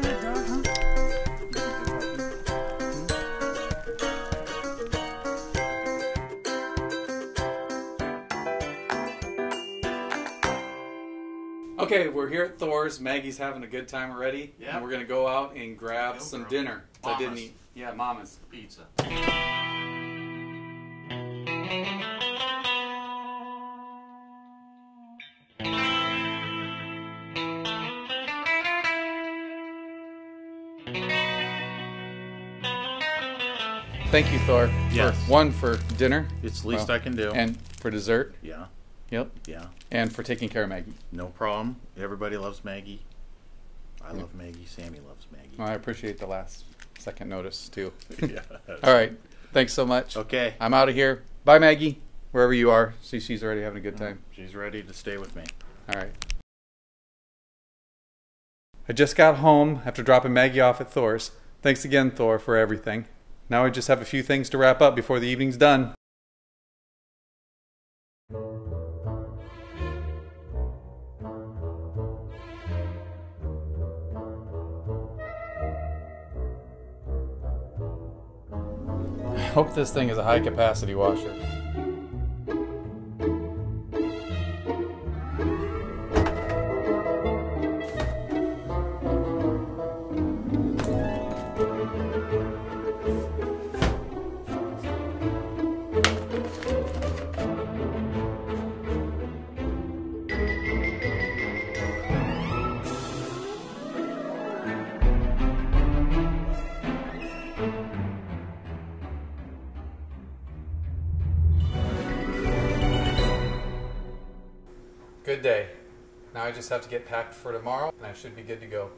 quit dog, huh? Okay, we're here at Thor's. Maggie's having a good time already. Yeah. And we're gonna go out and grab some dinner. I didn't eat. Yeah, mama's. Pizza. Thank you, Thor. for- Yes. one for dinner. It's the least Well, I can do. And for dessert. yeah, Yep. yeah. And for taking care of Maggie. No problem. Everybody loves Maggie. I love Maggie. Sammy loves Maggie. Well, I appreciate the last second notice too. yeah. All right. Thanks so much. Okay. I'm out of here. Bye, Maggie. Wherever you are. See, she's already having a good mm-hmm. time. She's ready to stay with me. All right. I just got home after dropping Maggie off at Thor's. Thanks again, Thor, for everything. Now I just have a few things to wrap up before the evening's done. I hope this thing is a high capacity washer. Good day. Now I just have to get packed for tomorrow and I should be good to go.